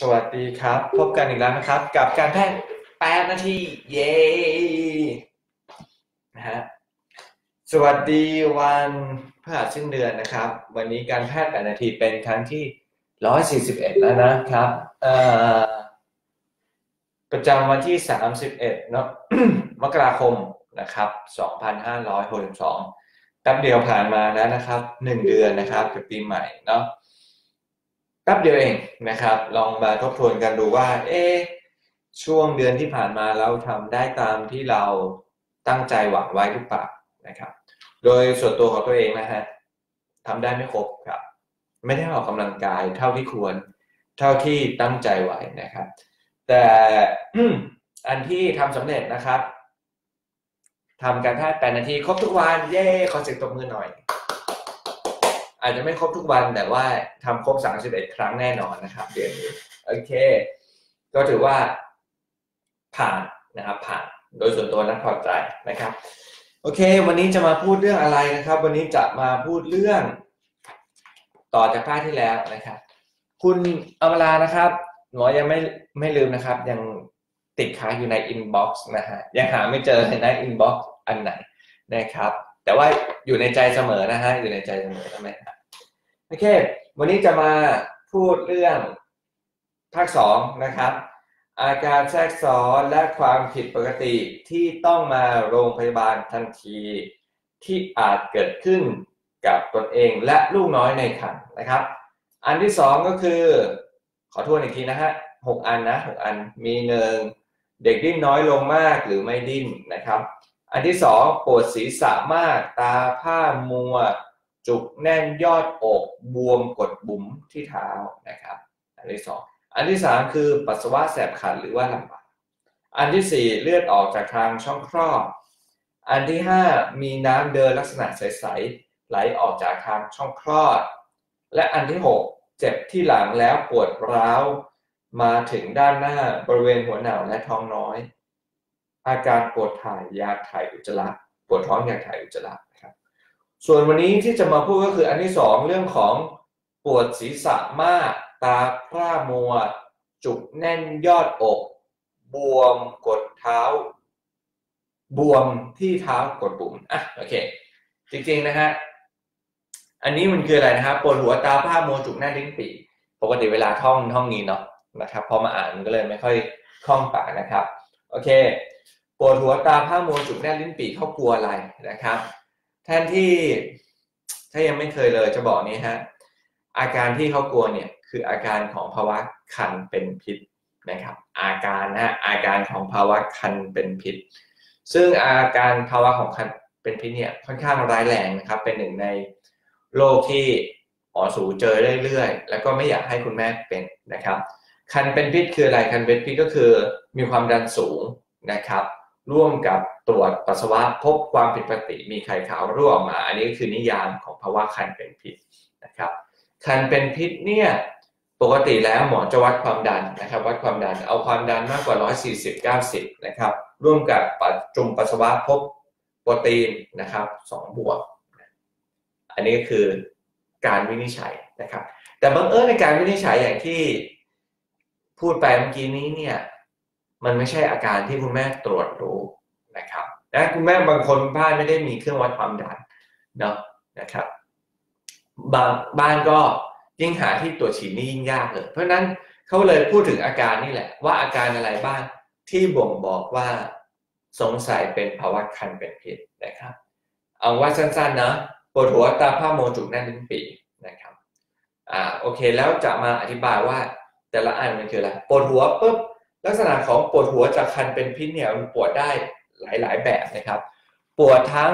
สวัสดีครับ พบกันอีกแล้วนะครับ กับการแพทย์8นาทีเย้นะฮะสวัสดีวันพฤหัสสิ้นเดือนนะครับ วันนี้การแพทย์8นาทีเป็นครั้งที่141แล้วนะครับเอ่อประจำวันที่31เอ็ดเนาะมกราคมนะครับ2562แป๊บเดียวผ่านมาแล้วนะครับ1เดือนนะครับกับปีใหม่เนาะ แป๊บเดียวเองนะครับ ลองมาทบทวนกันดูว่า เอ๊ช่วงเดือนที่ผ่านมาเราทำได้ตามที่เราตั้งใจหวังไว้หรือเปล่านะครับ โดยส่วนตัวของตัวเองนะฮะทำได้ไม่ครบครับ ไม่ได้ออกกำลังกายเท่าที่ควร เท่าที่ตั้งใจไว้นะครับ แต่อันที่ทำสำเร็จนะครับทำการแพทย์แปดนาทีครบทุกวัน เย้ขอเสียงตบมือหน่อย อาจจะไม่ครบทุกวันแต่ว่าทำครบ 31 ครั้งแน่นอนนะครับเดือนนี้โอเค ก็ถือว่าผ่านนะครับผ่านโดยส่วนตัวน่าพอใจนะครับ โอเค วันนี้จะมาพูดเรื่องอะไรนะครับ วันนี้จะมาพูดเรื่อง ต่อจากภาคที่แล้วนะครับ คุณอมรานะครับหมอยังไม่ไม่ลืมนะครับ ยังติดค้างอยู่ใน inbox นะฮะยังหาไม่เจอใน inbox อันไหนนะครับ แต่ว่า อยู่ในใจเสมอนะฮะอยู่ในใจเสมอใช่ไหมครับโอเค วันนี้จะมาพูดเรื่องภาคสองนะครับ อาการแทรกซ้อนและความผิดปกติที่ต้องมาโรงพยาบาลทันทีที่อาจเกิดขึ้นกับตนเองและลูกน้อยในครรภ์นะครับ อันที่สองก็คือขอทวนอีกทีนะฮะหกอันนะหกอันมีหนึ่งเด็กดิ้นน้อยลงมากหรือไม่ดิ้นนะครับ อันที่สองปวดศีรษะมาก ตาผ้ามัว จุกแน่นยอดอกบวมกดบุ๋มที่เท้านะครับ อันที่สองอันที่สามคือปัสสาวะแสบขัดหรือว่าลำบากอันที่สี่เลือดออกจากทางช่องคลอดอันที่ห้ามีน้ำเดินลักษณะใสๆไหลออกจากทางช่องคลอด และอันที่หกเจ็บที่หลังแล้วปวดร้าวมาถึงด้านหน้าบริเวณหัวหนาวและท้องน้อย อาการปวดถ่ายอยากถ่ายอุจจาระปวดท้องอยากถ่ายอุจจาระนะครับ ส่วนวันนี้ที่จะมาพูดก็คืออันที่สองเรื่องของปวดศีรษะมาก ตาพร่ามัว จุกแน่นยอดอก บวมกดเท้า บวมที่เท้ากดปุ่มอะโอเค จริงๆนะฮะอันนี้มันคืออะไรนะครับปวดหัวตาผ้ามัวจุกแน่นลิ้นปี่ปกติเวลาท่องท่องนี้เนาะนะครับพอมาอ่านก็เลยไม่ค่อยคล่องปากนะครับ โอเค ปวดหัวตาผ้ามัวจุกแน่นลิ้นปี่เขากลัวอะไรนะครับ แทนที่ถ้ายังไม่เคยเลยจะบอกนี้ฮะอาการที่เขากลัวเนี่ยคืออาการของภาวะคันเป็นพิษนะครับ อาการนะอาการของภาวะคันเป็นพิษ ซึ่งอาการภาวะของคันเป็นพิษเนี่ยค่อนข้างร้ายแรงนะครับ เป็นหนึ่งในโรคที่หมอสูเจอเรื่อยๆ แล้วก็ไม่อยากให้คุณแม่เป็นนะครับ คันเป็นพิษคืออะไรคันเป็นพิษก็คือมีความดันสูงนะครับ ร่วมกับตรวจปัสสาวะพบความผิดปกติมีไข่ขาวรั่วออกมา อันนี้คือนิยามของภาวะคันเป็นพิษนะครับ คันเป็นพิษเนี่ยปกติแล้วหมอจะวัดความดันนะครับ วัดความดันเอาความดันมากกว่า 140 90 นะครับ ร่วมกับปัจจุมปัสสาวะพบโปรตีนนะครับ2บวก อันนี้คือการวินิจฉัยนะครับ แต่บังเอิญในการวินิจฉัยอย่างที่พูดไปเมื่อกี้นี้เนี่ย มันไม่ใช่อาการที่คุณแม่ตรวจรู้นะครับและคุณแม่บางคนบ้านไม่ได้มีเครื่องวัดความดันเนาะนะครับบางบ้านก็ยิ่งหาที่ตรวจฉี่นี่ยิ่งยากเลย เพราะนั้นเขาเลยพูดถึงอาการนี่แหละ ว่าอาการอะไรบ้างที่บ่งบอกว่าสงสัยเป็นภาวะคันเป็นพิษนะครับ เอาว่าสั้นๆนะปวดหัวตาผ้าโมจุกแน่นลิ้นปี่นะครับอ่าโอเคแล้วจะมาอธิบายว่าแต่ละอันมันคืออะไรปวดหัวปุ๊บ ลักษณะของปวดหัวจากคันเป็นพิษเนี่ยมันปวดได้หลาย ๆ แบบนะครับ ปวดทั้ง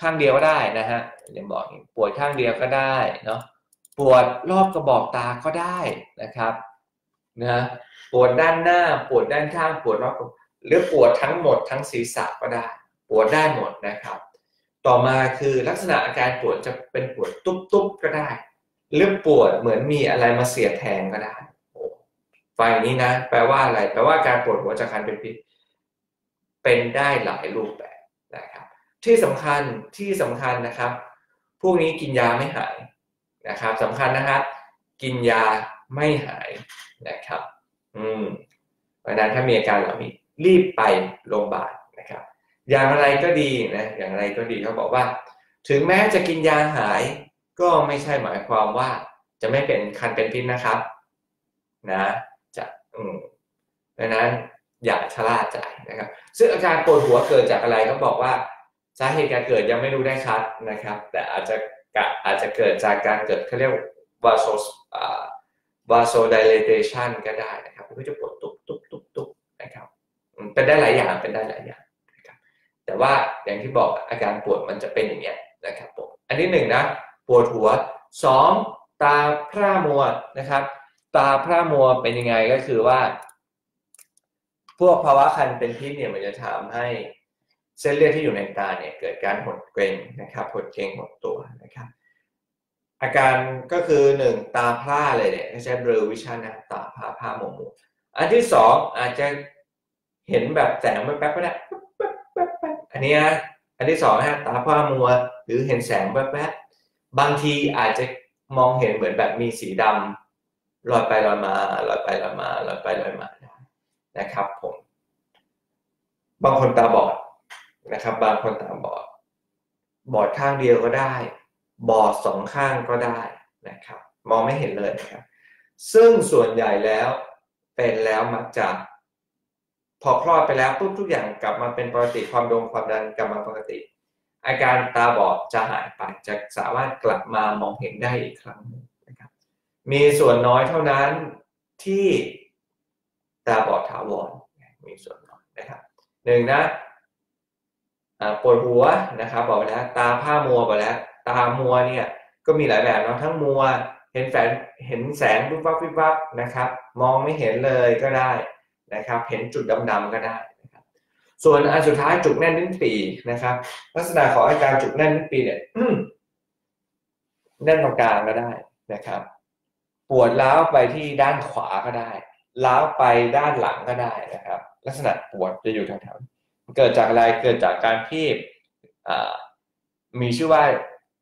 ข้างเดียวก็ได้นะฮะเรียนบอกปวดข้างเดียวก็ได้เนาะปวดรอบกระบอกตาก็ได้นะครับนะปวดด้านหน้าปวดด้านข้างปวดรอบหรือปวดทั้งหมดทั้งศีรษะก็ได้ ปวดได้หมดนะครับ ต่อมาคือลักษณะอาการปวดจะเป็นปวดตุ๊บๆก็ได้ หรือปวดเหมือนมีอะไรมาเสียแทงก็ได้ ไฟนี้นะ แปลว่าอะไร แปลว่าการปวดหัวจากคันเป็นพิษ เป็นได้หลายรูปแบบนะครับ ที่สำคัญที่สำคัญนะครับ พวกนี้กินยาไม่หายนะครับสำคัญนะครับกินยาไม่หายนะครับ อืมเพราะนั้นถ้ามีอาการเหล่านี้รีบไปโรงพยาบาลนะครับ อย่างไรก็ดีนะอย่างไรก็ดีเขาบอกว่า ถึงแม้จะกินยาหาย ก็ไม่ใช่หมายความว่าจะไม่เป็นคันเป็นพิษนะครับ นะ ดังนั้นอย่าชะล่าใจนะครับ ซึ่งอาการปวดหัวเกิดจากอะไรเขาบอกว่าสาเหตุการเกิดยังไม่รู้ได้ชัดนะครับ แต่อาจจะอาจจะเกิดจากการเกิดเขาเรียก vaso vasodilatation ก็ได้นะครับก็จะปวดตุบตุบตุบตุบนะครับเป็นได้หลายอย่างเป็นได้หลายอย่างนะครับ แต่ว่าอย่างที่บอกอาการปวดมันจะเป็นอย่างเงี้ยนะครับผมอันที่หนึ่งนะปวดหัวสองตาพร่ามัวนะครับ ตาพร่ามัวเป็นยังไงก็คือว่า พวกภาวะคันเป็นพิษเนี่ยมันจะทำให้เส้นเลือดที่อยู่ในตาเนี่ยเกิดการหดเกร็งนะครับหดเกร็งหดตัวนะครับ อาการก็คือหนึ่งตาพร่าเลยเนี่ยใช้เบลอวิชันนะตาพร่าพร่าหมองอันที่สองอาจจะเห็นแบบแสงแป๊บๆก็ได้อันนี้นะอันที่สองฮะตาพร่ามัวหรือเห็นแสงแป๊บๆบางทีอาจจะมองเห็นเหมือนแบบมีสีดำ ลอยไปลอยมาลอยไปลอยมาลอยไปลอยมานะครับผมบางคนตาบอดนะครับ บางคนตาบอด บอดข้างเดียวก็ได้ บอดสองข้างก็ได้นะครับ มองไม่เห็นเลยนะครับ ซึ่งส่วนใหญ่แล้วเป็นแล้วมักจะพอคลอดไปแล้วปุ๊บทุกอย่างกลับมาเป็นปกติความดงความดันกลับมาปกติ อาการตาบอดจะหายไปจะสามารถกลับมามองเห็นได้อีกครั้งนึง มีส่วนน้อยเท่านั้นที่ตาบอดถาวรมีส่วนน้อยนะครับหนึ่งนะปวดหัวนะครับบอกไปแล้วตาผ้ามัวไปแล้ว ตามัวเนี่ยก็มีหลายแบบเนาะทั้งมัวเห็นแสงเห็นแสงวิบวับวิบวับนะครับ มองไม่เห็นเลยก็ได้นะครับ เห็นจุดดำๆก็ได้นะครับ ส่วนอันสุดท้ายจุกแน่นนิ้นปีนะครับ ลักษณะของอาการจุกแน่นนิ้นปีเนี่ยแน่นตรงกลางก็ได้นะครับ ปวดล้าวไปที่ด้านขวาก็ได้ล้าวไปด้านหลังก็ได้นะครับ ลักษณะปวดจะอยู่แถวๆเกิดจากอะไรเกิดจากการที่มีชื่อว่า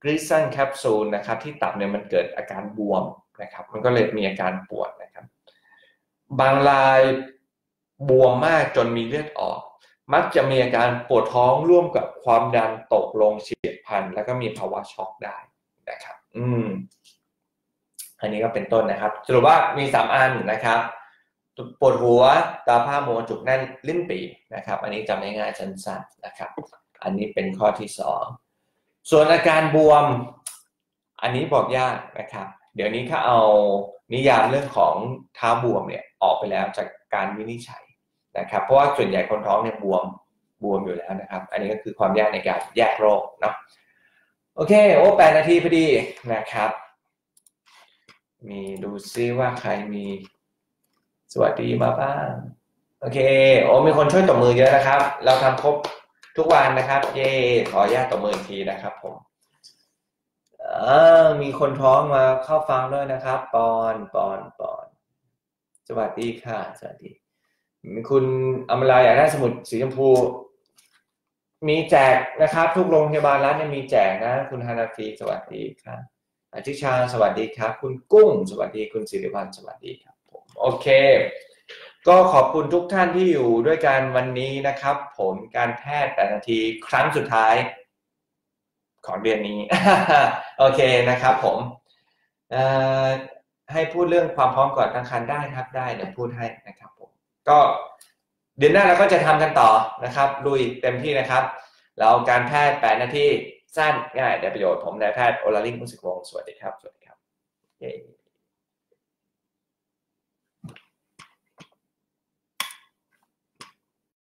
กริซันแคปซูลนะครับที่ตับเนี่ยมันเกิดอาการบวมนะครับมันก็เลยมีอาการปวดนะครับ บางรายบวมมากจนมีเลือดออก มักจะมีอาการปวดท้องร่วมกับความดันตกลงเฉียบพลัน แล้วก็มีภาวะช็อกได้นะครับ อืม อันนี้ก็เป็นต้นนะครับสรุปว่ามีสามอันนะครับปวดหัวตาผ้ามัวจุกแน่นลิ้นปีนะครับ อันนี้จำง่ายๆสั้นๆนะครับ อันนี้เป็นข้อที่สองส่วนอาการบวม อันนี้บอกยากนะครับ เดี๋ยวนี้ถ้าเอานิยามเรื่องของเท้าบวมเนี่ยออกไปแล้วจากการวินิจฉัยนะครับ เพราะว่าส่วนใหญ่คนท้องเนี่ยบวมบวมอยู่แล้วนะครับ อันนี้ก็คือความยากในการแยกโรคเนาะโอเคโอ้แปดนาทีพอดีนะครับ มีดูซิว่าใครมีสวัสดีมาบ้างโอเค โอ้มีคนช่วยตบมือเยอะนะครับ เราทำครบทุกวันนะครับ เย่ขออนุญาตตบมืออีกทีนะครับผมมีคนท้องมาเข้าฟังด้วยนะครับ ปอนปอนปอน สวัสดีค่ะ สวัสดีมีคุณอมรายอยากได้สมุดสีชมพู มีแจกนะครับ ทุกโรงพยาบาลร้านเนี่ยมีแจกนะ คุณฮานาฟีสวัสดีครับ อธิชาสวัสดีครับ คุณกุ้ง สวัสดีคุณสิริพันธ์สวัสดีครับผมโอเค ก็ขอบคุณทุกท่านที่อยู่ด้วยกันวันนี้นะครับ ผมการแพทย์แต่นาทีครั้งสุดท้าย ของเดือนนี้ โอเคนะครับผมให้พูดเรื่องความพร้อมก่อนตั้งครรภ์ได้ครับได้เดี๋ยวพูดให้นะครับผมก็เดือนหน้าเราก็จะทำกันต่อนะครับลุยเต็มที่นะครับเราการแพทย์แปดนาที สั้นง่ายได้ประโยชน์ผมนายแพทย์โอลาลิงมุสิกวงสวัสดีครับสวัสดีครับ